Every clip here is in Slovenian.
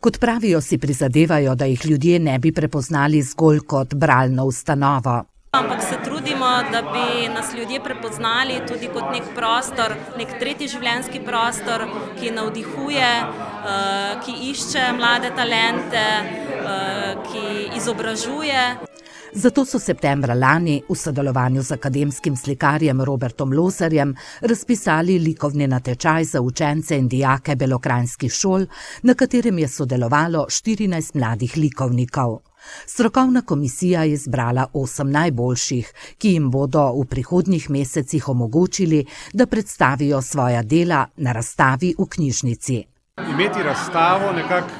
Kot pravijo, si prizadevajo, da jih ljudje ne bi prepoznali zgolj kot bralno ustanovo. Ampak se trudimo, da bi nas ljudje prepoznali tudi kot nek prostor, nek tretji življenjski prostor, ki navdihuje, eh, ki išče mlade talente, eh, ki izobražuje. Zato so septembra lani v sodelovanju z akademskim slikarjem Robertom Losarjem razpisali likovni natečaj za učence in dijake belokranjskih šol, na katerem je sodelovalo 14 mladih likovnikov. Strokovna komisija je izbrala osem najboljših, ki jim bodo v prihodnjih mesecih omogočili, da predstavijo svoja dela na razstavi v knjižnici. Imeti razstavo nekako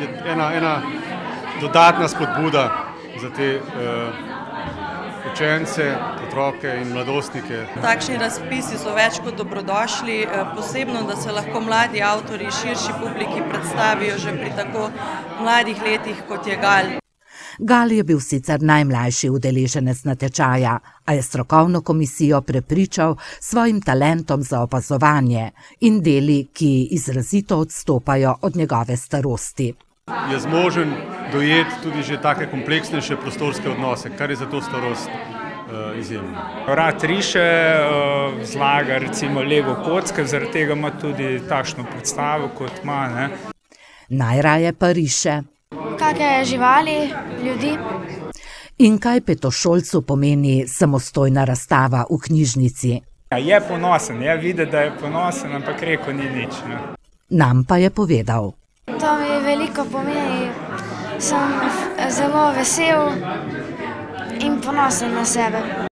je ena, ena dodatna spodbuda za te uh, učence, otroke in mladostnike. Takšni razpisi so več kot dobrodošli, posebno, da se lahko mladi avtori širši publiki predstavijo že pri tako mladih letih, kot je Gal. Gal je bil sicer najmlajši udeleženec natečaja, a je strokovno komisijo prepričal svojim talentom za opazovanje in deli, ki izrazito odstopajo od njegove starosti. Je zmožen dojeti tudi že take kompleksnejše prostorske odnose, kar je za to starost uh, izjemno. Rad riše, uh, zlaga recimo Lego kocke, zaradi tega ima tudi takšno predstavo, kot ima. Ne? Najraje pa riše. Kakšne živali, ljudi. In kaj petošolcu pomeni samostojna razstava v knjižnici? Ja, je ponosen, je videti, da je ponosen, ampak reko ni nič. Ne? Nam pa je povedal. To mi veliko pomeni, sem zelo vesel in ponosen na sebe.